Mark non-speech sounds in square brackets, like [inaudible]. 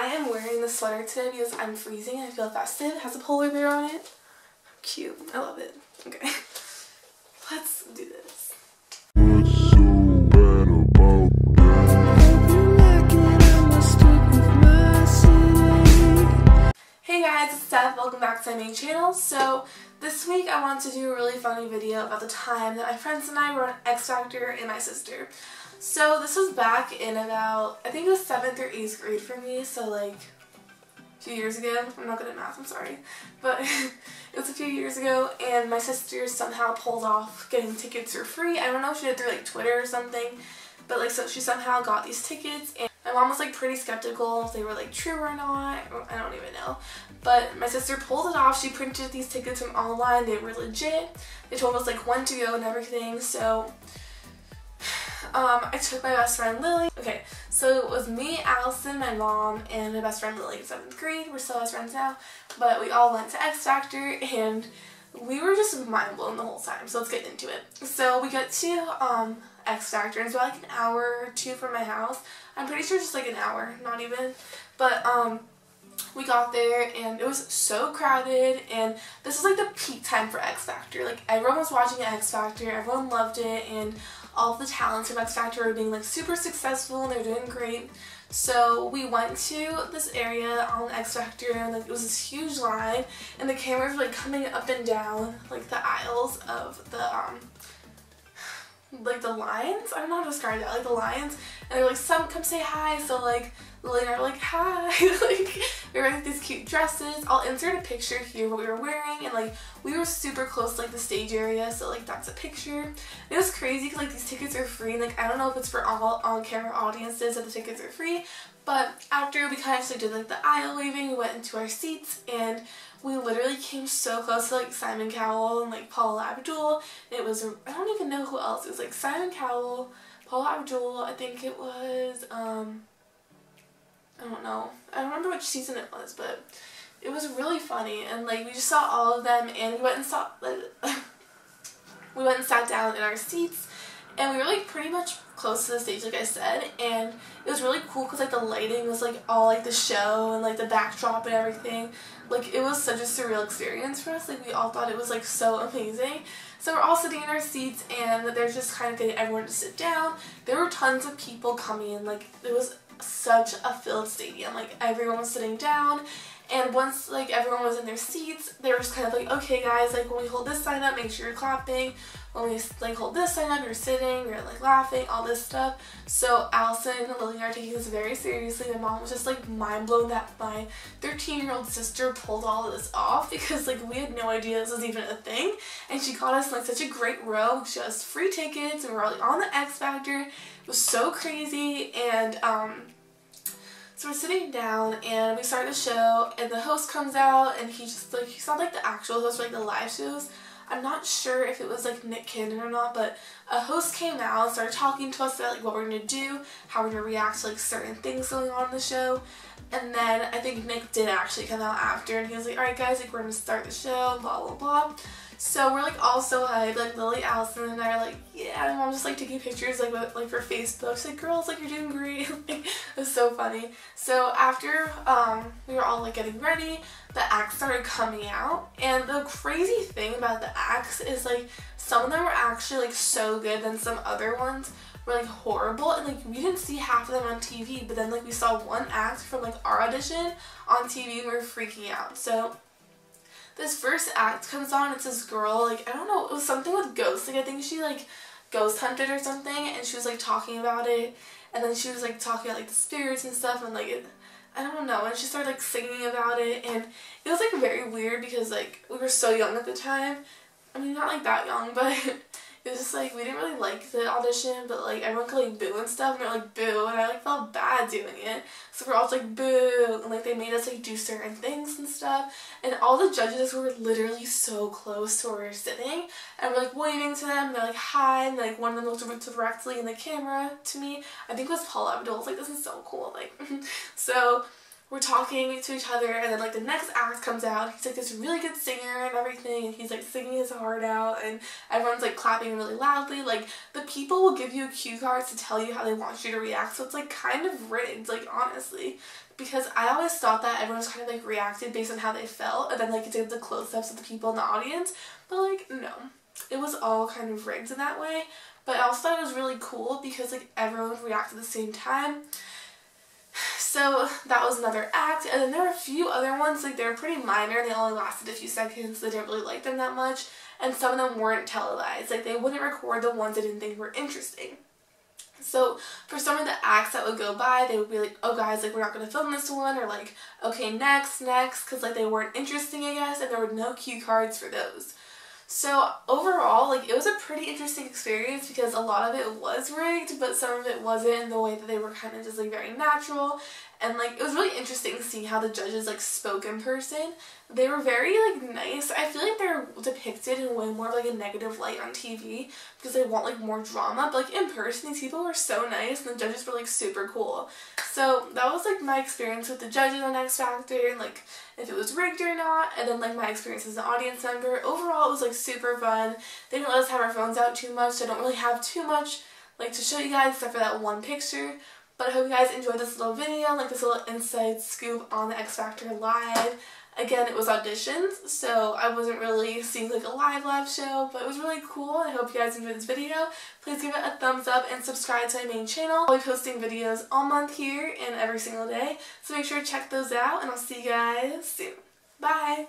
I am wearing this sweater today because I'm freezing I feel festive. It has a polar bear on it. Cute. I love it. Okay. [laughs] Let's do this. Hey guys, it's Steph. Welcome back to my main channel. So this week I want to do a really funny video about the time that my friends and I were on X Factor and my sister. So this was back in about, I think it was 7th or 8th grade for me, so like a few years ago. I'm not good at math, I'm sorry. But [laughs] it was a few years ago and my sister somehow pulled off getting tickets for free. I don't know if she did through like Twitter or something, but like so she somehow got these tickets and mom was like pretty skeptical if they were like true or not. I don't even know. But my sister pulled it off. She printed these tickets from online. They were legit. They told us like when to go and everything. So um, I took my best friend Lily. Okay, so it was me, Allison, my mom, and my best friend Lily in 7th grade. We're still best friends now. But we all went to X Factor and we were just mind blown the whole time. So let's get into it. So we got to um, X Factor it's about like an hour or two from my house. I'm pretty sure just like an hour, not even. But um, we got there and it was so crowded and this is like the peak time for X Factor. Like everyone was watching X Factor, everyone loved it and all the talents from X Factor were being like super successful and they're doing great. So we went to this area on X Factor and like, it was this huge line and the cameras were like coming up and down like the aisles of the um like the lines. I am not describe that. Like the lines and they're like some come say hi so like Lily and I were like, hi. [laughs] like, we were wearing these cute dresses. I'll insert a picture here what we were wearing. And, like, we were super close to, like, the stage area. So, like, that's a picture. It was crazy because, like, these tickets are free. Like, I don't know if it's for all on-camera audiences that the tickets are free. But after we kind of did, like, the aisle waving, we went into our seats. And we literally came so close to, like, Simon Cowell and, like, Paula Abdul. It was, I don't even know who else. It was, like, Simon Cowell, Paula Abdul, I think it was, um... I don't know. I don't remember which season it was, but it was really funny. And like we just saw all of them, and we went and saw. [laughs] We went and sat down in our seats, and we were like pretty much close to the stage, like I said. And it was really cool because like the lighting was like all like the show and like the backdrop and everything. Like it was such a surreal experience for us. Like we all thought it was like so amazing. So we're all sitting in our seats and they're just kind of getting everyone to sit down. There were tons of people coming. In like it was such a filled stadium. Like everyone was sitting down and once like everyone was in their seats, they were just kind of like, okay guys, like when we hold this sign up, make sure you're clapping. When we like hold this sign up, you're sitting, you're like laughing, all this stuff. So Allison and Lily are taking this very seriously. My mom was just like mind blown that my 13 year old sister pulled all of this off [laughs] because like we had no idea this was even a thing. And she got us like such a great row. She has free tickets and we are like on the X Factor. It was so crazy and um so we're sitting down and we start the show and the host comes out and he just like, he's not like the actual host like the live shows. I'm not sure if it was like Nick Cannon or not, but a host came out and started talking to us about like what we're gonna do, how we're gonna react to like certain things going on in the show. And then I think Nick did actually come out after and he was like, alright guys, like we're gonna start the show, blah blah blah. So we're like all so hyped, like Lily, Allison, and I are like, yeah, mom just like taking pictures like with, like for Facebook. She's like, girls, like you're doing great. [laughs] like, it was so funny. So after um, we were all like getting ready, the acts started coming out, and the crazy thing about the acts is like some of them were actually like so good, than some other ones were like horrible and like we didn't see half of them on TV but then like we saw one act from like our audition on TV and we were freaking out so this first act comes on, it's this girl, like, I don't know, it was something with ghosts, like, I think she, like, ghost hunted or something, and she was, like, talking about it, and then she was, like, talking about, like, the spirits and stuff, and, like, it, I don't know, and she started, like, singing about it, and it was, like, very weird, because, like, we were so young at the time, I mean, not, like, that young, [laughs] but it was just like we didn't really like the audition but like everyone could like boo and stuff and they're like boo and I like felt bad doing it. So we're all like boo and like they made us like do certain things and stuff. And all the judges were literally so close to where we are sitting and we're like waving to them and they're like hi and like one of them looked directly in the camera to me. I think it was Paula Abdul. I was like this is so cool like [laughs] so we're talking to each other and then like the next act comes out he's like this really good singer and everything and he's like singing his heart out and everyone's like clapping really loudly like the people will give you cue cards to tell you how they want you to react so it's like kind of rigged like honestly. Because I always thought that everyone was kind of like reacted based on how they felt and then like did the close-ups of the people in the audience but like no. It was all kind of rigged in that way but I also thought it was really cool because like everyone would react at the same time so that was another act. And then there were a few other ones, like they were pretty minor. They only lasted a few seconds. They didn't really like them that much. And some of them weren't televised. Like they wouldn't record the ones they didn't think were interesting. So for some of the acts that would go by, they would be like, oh guys, like we're not going to film this one, or like, okay, next, next, because like they weren't interesting, I guess, and there were no cue cards for those. So overall, like it was a pretty interesting experience because a lot of it was rigged, but some of it wasn't in the way that they were kind of just like very natural. And like it was really interesting seeing how the judges like spoke in person. They were very like nice. I feel like they're depicted in way more of like a negative light on TV because they want like more drama. But like in person, these people were so nice and the judges were like super cool. So that was like my experience with the judges on X Factor and like if it was rigged or not. And then like my experience as an audience member. Overall, it was like super fun. They didn't let us have our phones out too much, so I don't really have too much like to show you guys except for that one picture. But I hope you guys enjoyed this little video, like this little inside scoop on the X Factor Live. Again, it was auditions, so I wasn't really seeing like a live live show, but it was really cool. I hope you guys enjoyed this video. Please give it a thumbs up and subscribe to my main channel. I'll be posting videos all month here and every single day, so make sure to check those out, and I'll see you guys soon. Bye!